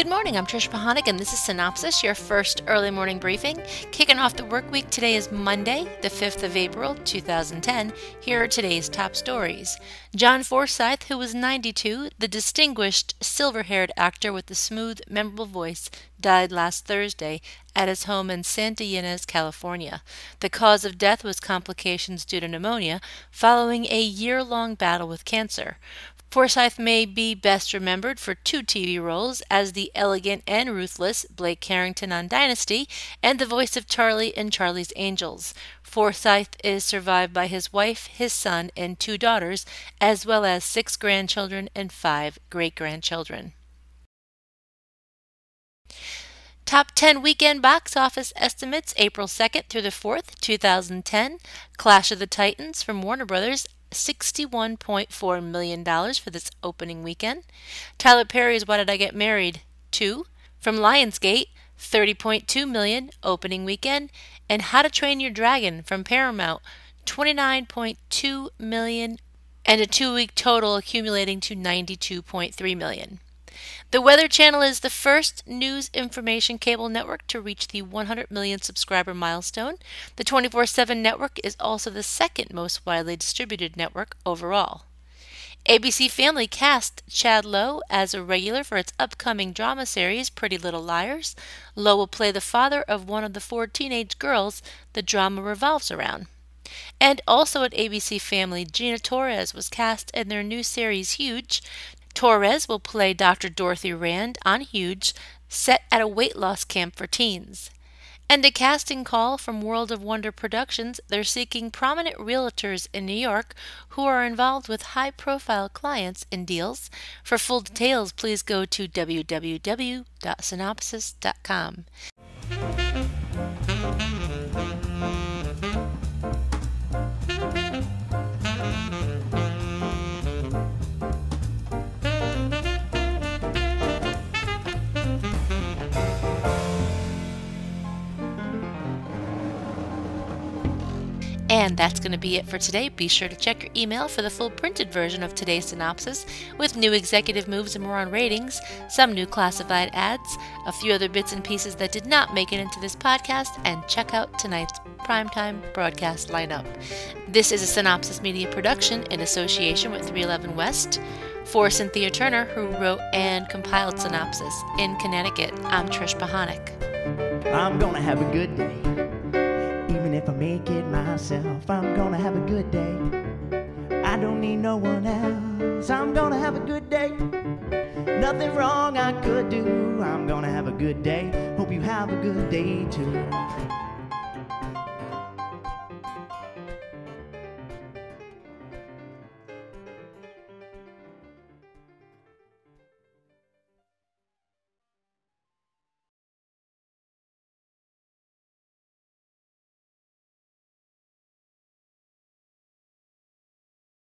Good morning, I'm Trish Pahanik, and this is Cynopsis, your first early morning briefing. Kicking off the work week, today is Monday, the 5th of April, 2010. Here are today's top stories. John Forsythe, who was 92, the distinguished silver haired actor with the smooth, memorable voice, died last Thursday at his home in Santa Ynez, California. The cause of death was complications due to pneumonia following a year long battle with cancer. Forsythe may be best remembered for two TV roles as the elegant and ruthless Blake Carrington on Dynasty and the voice of Charlie in Charlie's Angels. Forsythe is survived by his wife, his son, and two daughters, as well as six grandchildren and five great grandchildren. Top 10 weekend box office estimates April 2nd through the 4th, 2010. Clash of the Titans from Warner Brothers $61.4 million for this opening weekend. Tyler Perry's Why Did I Get Married? 2. From Lionsgate, 30.2 million opening weekend. And How to Train Your Dragon from Paramount, 29.2 million and a two-week total accumulating to 92.3 million. The Weather Channel is the first news information cable network to reach the 100 million subscriber milestone. The 24 7 network is also the second most widely distributed network overall. ABC Family cast Chad Lowe as a regular for its upcoming drama series Pretty Little Liars. Lowe will play the father of one of the four teenage girls the drama revolves around. And also at ABC Family, Gina Torres was cast in their new series Huge. Torres will play Dr. Dorothy Rand on Huge, set at a weight loss camp for teens. And a casting call from World of Wonder Productions. They're seeking prominent realtors in New York who are involved with high profile clients in deals. For full details, please go to www.cynopsis.com. And that's going to be it for today. Be sure to check your email for the full printed version of today's Cynopsis with new executive moves and more on ratings, some new classified ads, a few other bits and pieces that did not make it into this podcast, and check out tonight's primetime broadcast lineup. This is a Cynopsis Media production in association with 311 West. For Cynthia Turner, who wrote and compiled Cynopsis in Connecticut, I'm Trish Pahanik. I'm gonna have a good day. Even if I make it myself, I'm gonna have a good day. I don't need no one else. I'm gonna have a good day. Nothing wrong I could do. I'm gonna have a good day. Hope you have a good day too.